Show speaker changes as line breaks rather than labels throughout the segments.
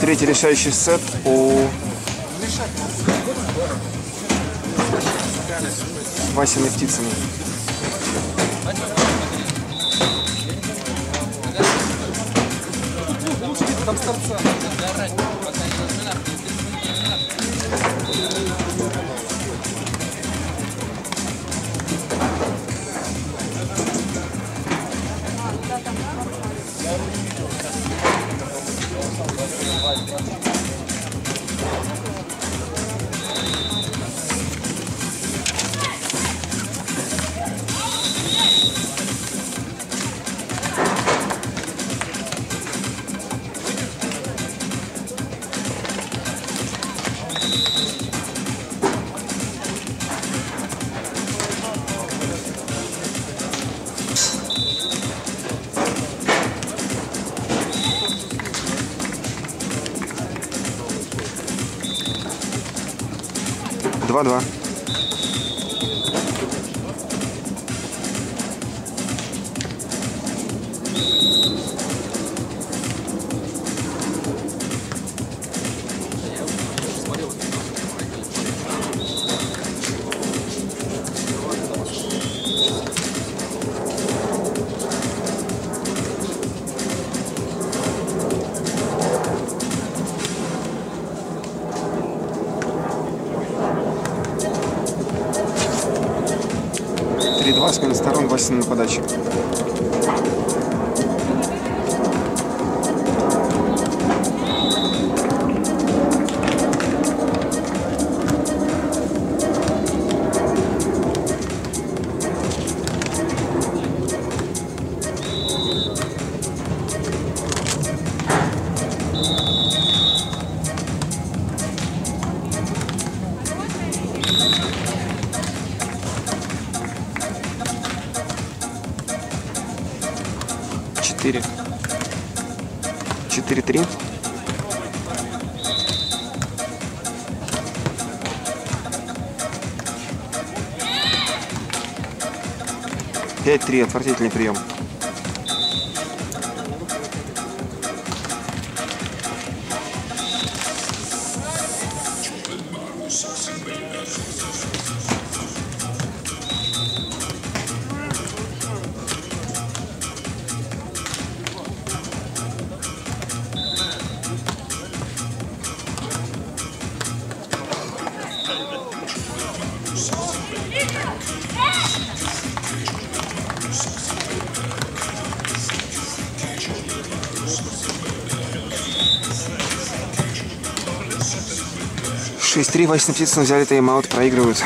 Третий решающий сет у Васины Птицыны. Там с торца. 2-2. Романовская на сторон 8 на подаче. Четыре. Четыре-три. Пять-три. Отвратительный прием. Шесть-три. Васина Птицына взяли тайм-аут, проигрывают.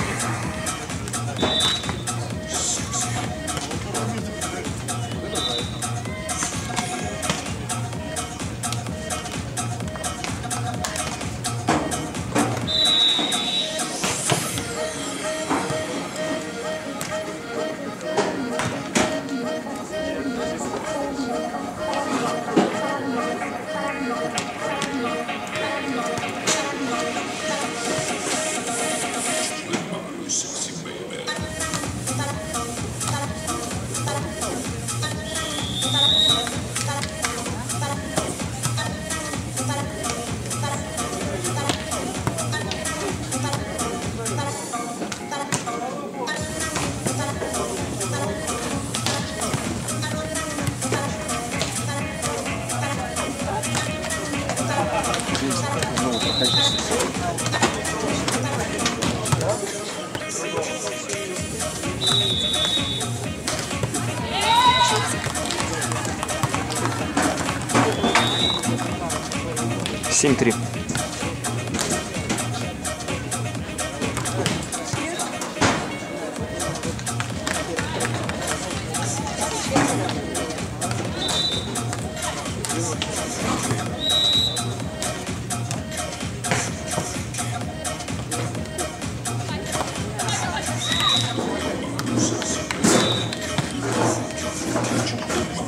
Семь-три.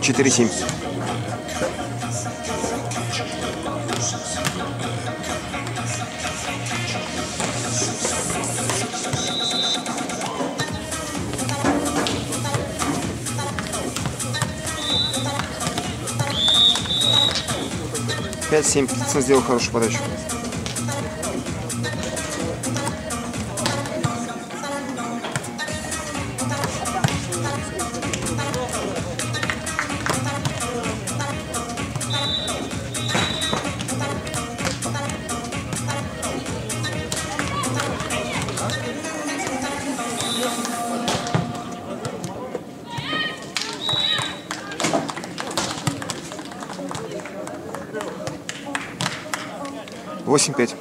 Четыре-семь. 5-7. Птицын сделал хорошую подачу. 워싱 빼죠.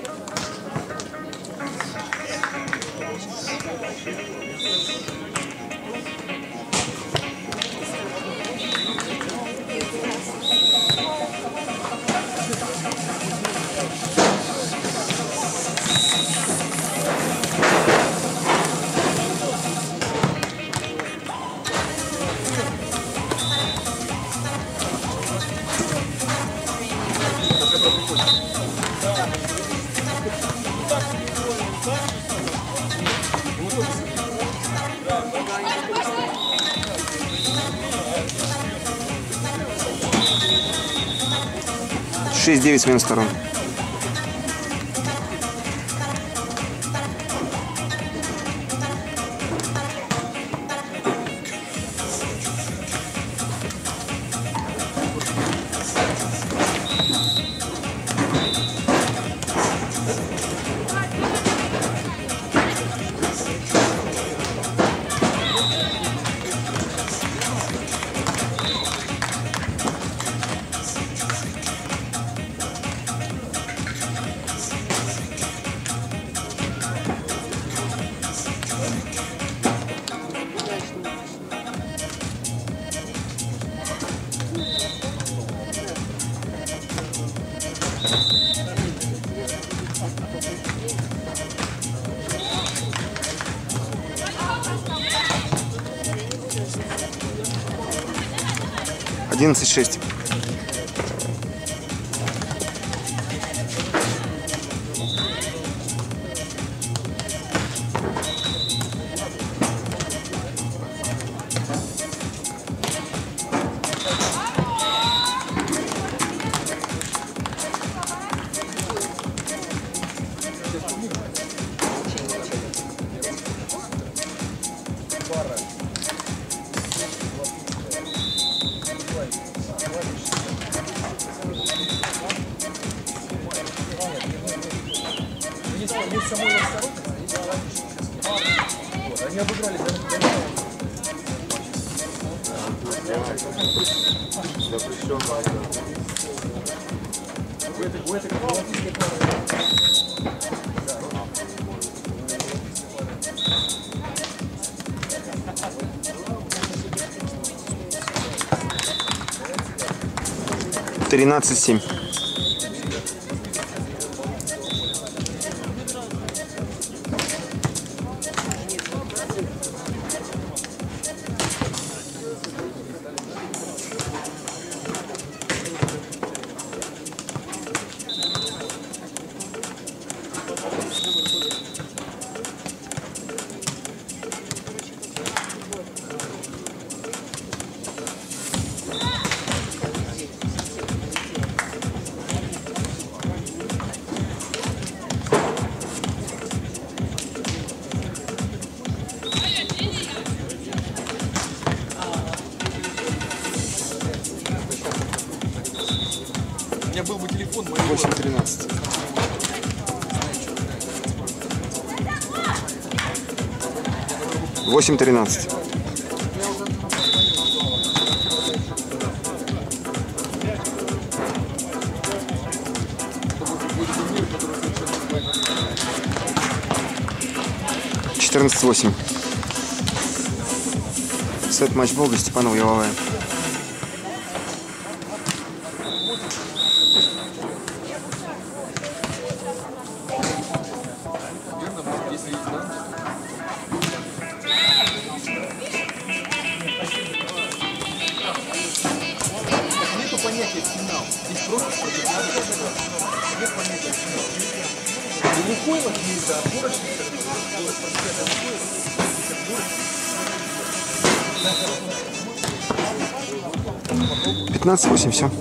6-9 смен сторон.
11,6. Одиннадцать
шесть. Тринадцать семь. 8.13. Четырнадцать восемь. Сет матчбол для Степанова Яловая.
Нету понятия финал. Здесь просто пробегали. Нет понятия финал. У Лукойла да, отборочный
Пятнадцать восемь, все.